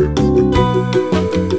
Música